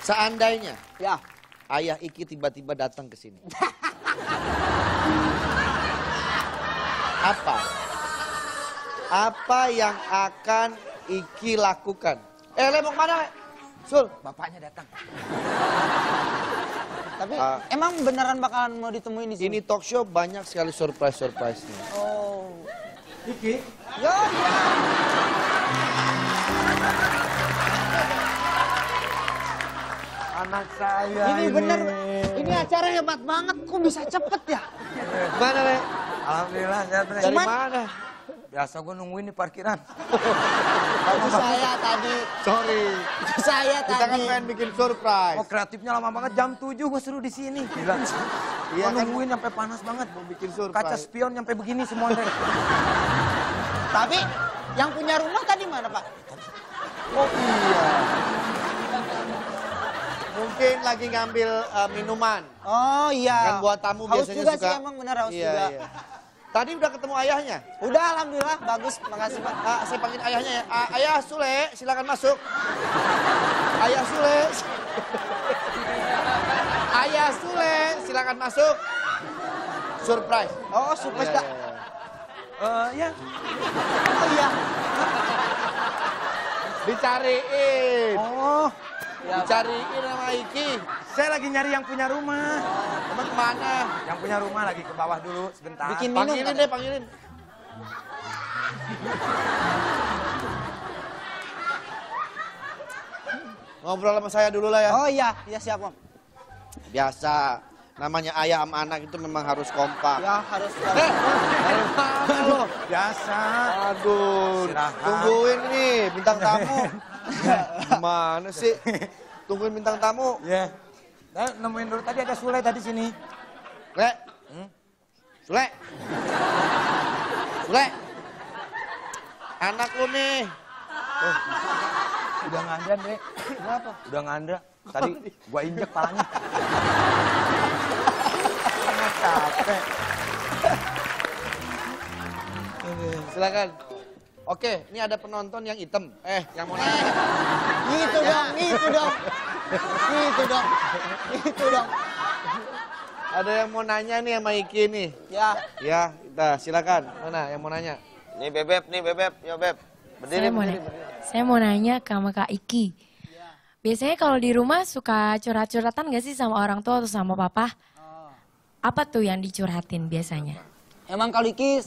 Seandainya Ya. ayah Iki tiba-tiba datang ke sini. Apa? Apa yang akan Iki lakukan? Eh, Le, mau ke mana? Sul, Bapaknya datang. Tapi Ah. emang beneran bakalan mau ditemuin di sini? ini talk show banyak sekali surprise-surprise-nya. Oh. Iki? Ya, Anak saya Ini bener. Ini acara hebat banget. Kok bisa cepet ya? Mana, Le? Alhamdulillah sehat. Dari Cuman- mana? Biasa gue nungguin di parkiran. Itu saya tadi. Sorry. Itu saya Kita kan tadi. pengen bikin surprise. Oh kreatifnya lama banget jam 7 gue suruh di sini. Gila. Iya kan? nungguin sampai panas banget. Mau bikin surprise. Kaca spion sampai begini semua Bre. Tapi yang punya rumah tadi mana, Pak? Oh iya. Mungkin lagi ngambil eh, minuman. Oh iya. Kan buat tamu haus biasanya juga suka. sih emang bener haus iya, juga. Iya. Tadi udah ketemu ayahnya. Udah alhamdulillah bagus. Makasih, Pak. Ah, saya panggil ayahnya ya. Ah, ayah Sule, silakan masuk. Ayah Sule. ayah Sule, silakan masuk. Surprise. Oh, surprise Iya, Kak. iya, iya. Eh ya. Oh iya. Dicariin. Oh, Ya, Dicariin sama Iki. saya lagi nyari yang punya rumah. Teman ke mana? Yang punya rumah lagi ke bawah dulu sebentar. Bikin minum Panggilin kan? deh, panggilin. Ngobrol sama saya dulu lah ya. Oh iya, iya siap, Om. Biasa, namanya ayah sama anak itu memang harus kompak. Ya harus Eh, lo? Biasa. Aduh, tungguin nih bintang tamu. Mana sih? Tungguin bintang tamu. Ya. Nah, nemuin dulu tadi ada Sule tadi sini. Le. Sule. Sule. Anak lu nih. Udah ngandra, Dek. Kenapa? Udah ngandra. Tadi gua injek palanya. Sangat capek. Silakan. Oke, ini ada penonton yang hitam. Eh, yang mau nanya. Gitu dong, gitu dong. Gitu dong. Gitu dong. Ada yang mau nanya nih sama Iki nih. Ya. Ya, kita silakan. Mana yang mau nanya? Nih bebek, nih bebek, yo beb. Berdiri, saya mau, berdiri, saya mau nanya ke sama Kak Iki. Biasanya kalau di rumah suka curhat-curhatan gak sih sama orang tua atau sama papa? Apa tuh yang dicurhatin biasanya? Emang kalau Iki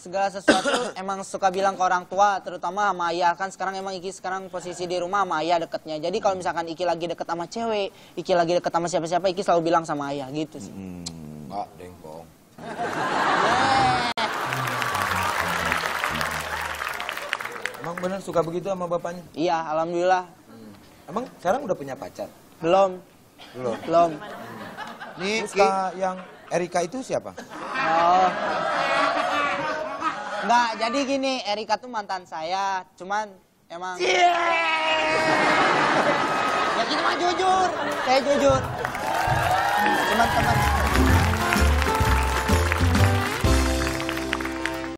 segala sesuatu emang suka bilang ke orang tua, terutama sama ayah. Kan sekarang emang Iki sekarang posisi di rumah sama ayah deketnya. Jadi kalau misalkan Iki lagi deket sama cewek, Iki lagi deket sama siapa-siapa, Iki selalu bilang sama ayah gitu sih. Mbak, dengkong. Emang bener suka begitu sama bapaknya? Iya, alhamdulillah. Emang sekarang udah punya pacar? Belum, Belum. belum. Nih, Ki. Kak, yang Erika itu siapa? Oh. Enggak, jadi gini, Erika tuh mantan saya, cuman emang... Ya kita mah jujur, saya jujur. Cuman teman